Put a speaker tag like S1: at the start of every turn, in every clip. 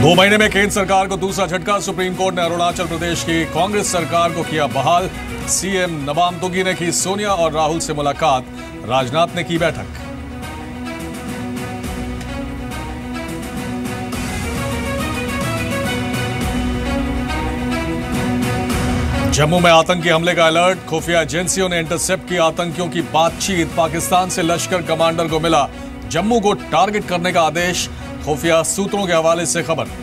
S1: दो महीने में केंद्र सरकार को दूसरा झटका, सुप्रीम कोर्ट ने अरुणाचल प्रदेश की कांग्रेस सरकार को किया बहाल। सीएम नबाम तुगी ने की सोनिया और राहुल से मुलाकात। राजनाथ ने की बैठक। जम्मू में आतंकी हमले का अलर्ट। खुफिया एजेंसियों ने इंटरसेप्ट की आतंकियों की बातचीत। पाकिस्तान से लश्कर कमांडर को मिला जम्मू को टारगेट करने का आदेश। खुफिया सूत्रों के हवाले से खबर।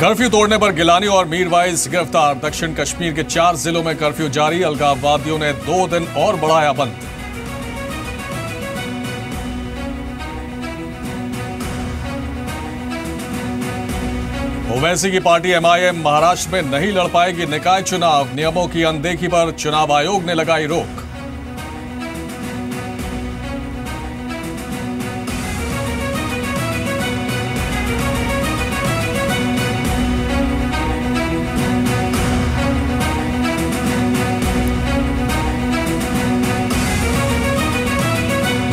S1: कर्फ्यू तोड़ने पर गिलानी और मीरवाइज गिरफ़्तार। दक्षिण कश्मीर के चार जिलों में कर्फ्यू जारी। अलगाववादियों ने दो दिन और बढ़ाया बंद। ओवैसी की पार्टी एमआईएम महाराष्ट्र में नहीं लड़ पाएगी। निकाय चुनाव। नियमों की अनदेखी पर चुनाव आयोग ने लगाई रोक।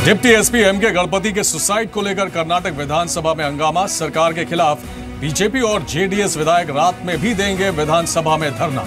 S1: डिप्टी एसपी एम के गणपति के सुसाइड को लेकर कर्नाटक विधानसभा में हंगामा, सरकार के खिलाफ बीजेपी और जेडीएस विधायक रात में भी देंगे विधानसभा में धरना।